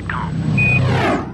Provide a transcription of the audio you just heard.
News.com.